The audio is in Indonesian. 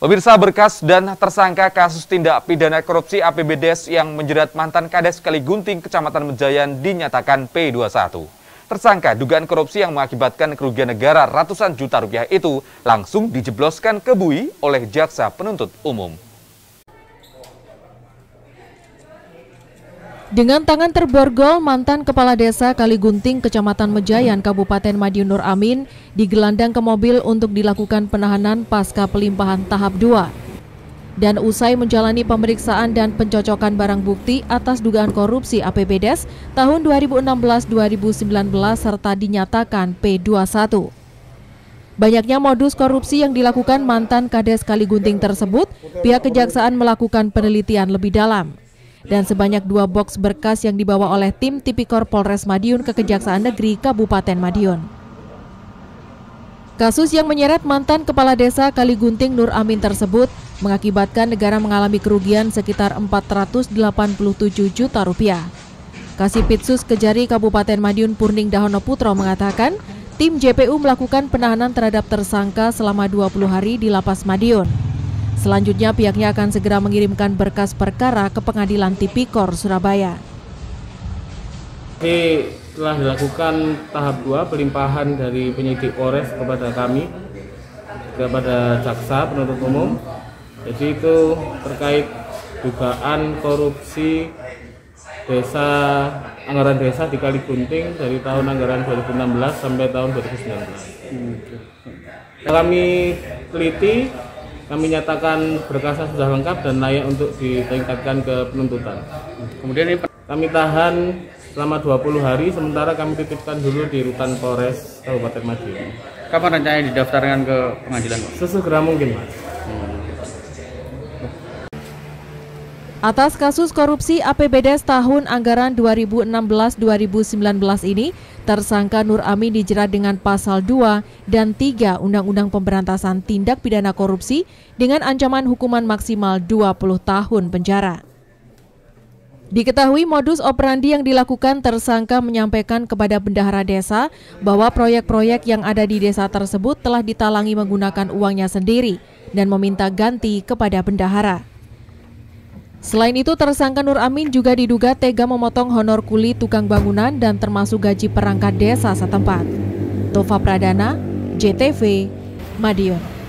Pemirsa berkas dan tersangka kasus tindak pidana korupsi APBDes yang menjerat mantan Kades Kaligunting Kecamatan Mejayan dinyatakan P21. Tersangka dugaan korupsi yang mengakibatkan kerugian negara ratusan juta rupiah itu langsung dijebloskan ke bui oleh jaksa penuntut umum. Dengan tangan terborgol, mantan Kepala Desa Kaligunting, Kecamatan Mejayan, Kabupaten Madiun Nur Amin, digelandang ke mobil untuk dilakukan penahanan pasca pelimpahan tahap 2. Dan usai menjalani pemeriksaan dan pencocokan barang bukti atas dugaan korupsi APBDes tahun 2016-2019 serta dinyatakan P21. Banyaknya modus korupsi yang dilakukan mantan Kades Kaligunting tersebut, pihak kejaksaan melakukan penelitian lebih dalam dan sebanyak dua box berkas yang dibawa oleh tim Tipikor Polres Madiun ke Kejaksaan Negeri Kabupaten Madiun. Kasus yang menyeret mantan Kepala Desa Kaligunting Nur Amin tersebut mengakibatkan negara mengalami kerugian sekitar 487 juta rupiah. Kasih Pitsus Kejari Kabupaten Madiun Purning Dahono Putro mengatakan, tim JPU melakukan penahanan terhadap tersangka selama 20 hari di Lapas Madiun. Selanjutnya pihaknya akan segera mengirimkan berkas perkara ke Pengadilan Tipikor Surabaya. Ini telah dilakukan tahap 2 pelimpahan dari penyidik Polres kepada kami kepada jaksa penuntut umum. Jadi itu terkait dugaan korupsi desa anggaran desa di Kaligunting dari tahun anggaran 2016 sampai tahun 2019. Kami teliti kami nyatakan berkasnya sudah lengkap dan layak untuk ditingkatkan ke penuntutan. Kemudian ini kami tahan selama 20 hari sementara kami titipkan dulu di rutan Polres Kabupaten Madiun. Kapan rencananya didaftarkan ke pengadilan? Sesegera mungkin, Mas. Atas kasus korupsi APBDes tahun anggaran 2016-2019 ini, tersangka Nur Amin dijerat dengan pasal 2 dan 3 Undang-Undang Pemberantasan Tindak Pidana Korupsi dengan ancaman hukuman maksimal 20 tahun penjara. Diketahui modus operandi yang dilakukan tersangka menyampaikan kepada bendahara desa bahwa proyek-proyek yang ada di desa tersebut telah ditalangi menggunakan uangnya sendiri dan meminta ganti kepada bendahara. Selain itu, tersangka Nur Amin juga diduga tega memotong honor kuli tukang bangunan dan termasuk gaji perangkat desa setempat. Tova Pradana, JTV, Madiun.